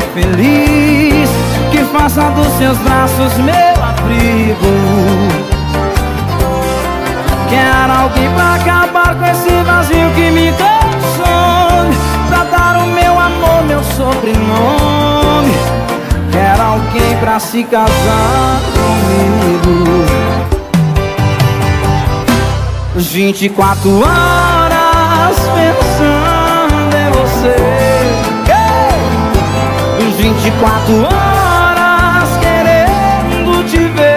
feliz Que faça dos seus braços meu abrigo. Quero alguém pra acabar com esse vazio que me consome Pra dar o meu amor, meu sobrenome. Quero alguém pra se casar comigo. 24 horas 24 horas querendo te ver.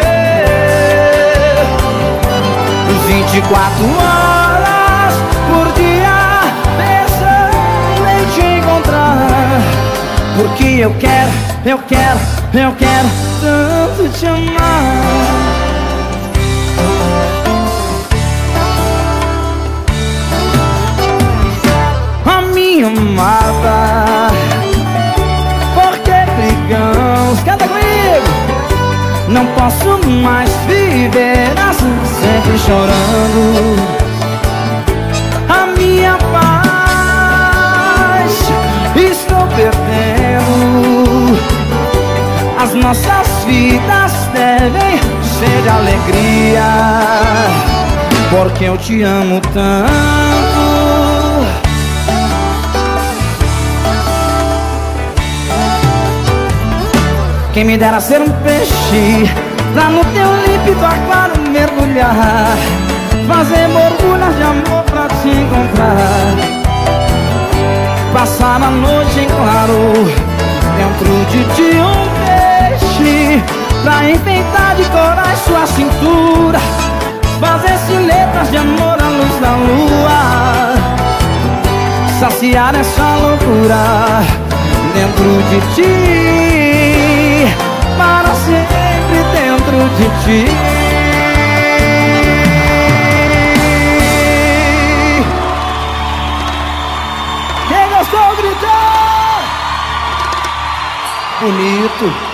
24 horas por dia pensando em te encontrar. Porque eu quero, eu quero, eu quero tanto te amar. Amada Não posso mais viver assim Sempre chorando. A minha paz Estou perdendo. As nossas vidas devem ser de alegria Porque eu te amo tanto Quem me dera ser um peixe Pra no teu límpido aquário mergulhar Fazer mergulhas de amor pra te encontrar. Passar a noite em claro Dentro de ti um peixe Pra enfeitar de corais sua cintura Fazer-se letras de amor à luz da lua. Saciar essa loucura Dentro de ti de ti. Quem gostou, gritar! Bonito.